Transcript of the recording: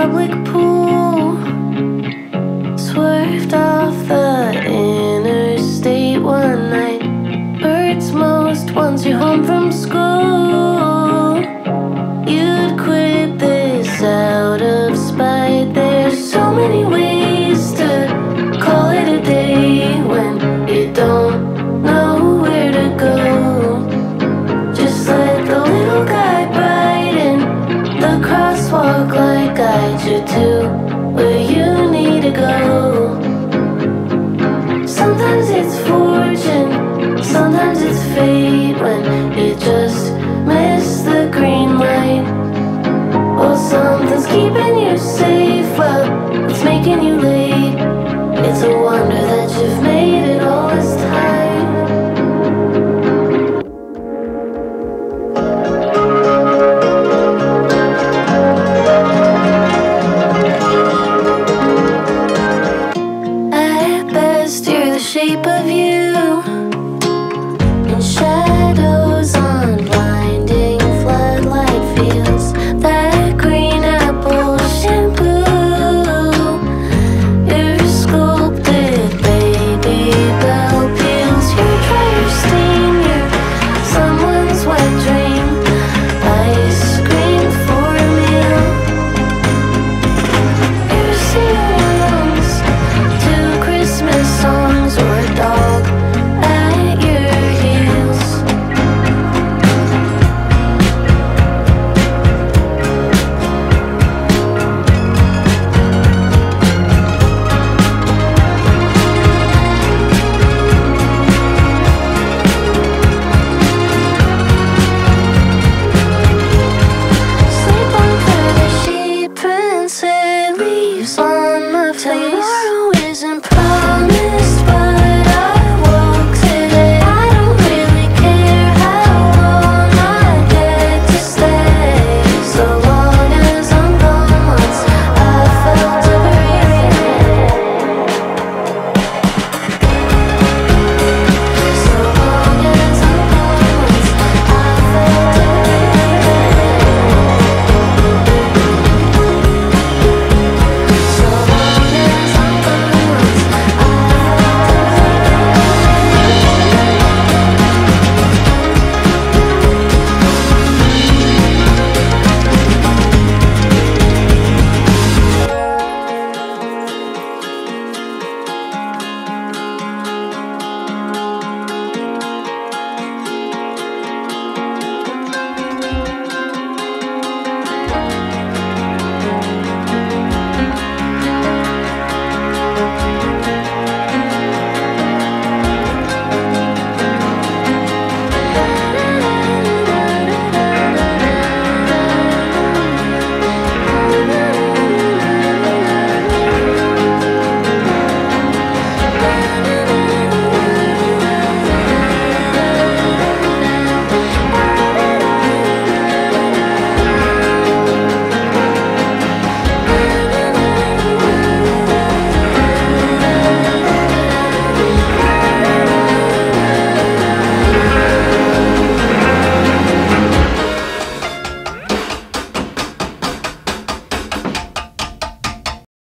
public pool. making you late. It's a wonder that you've made. Isn't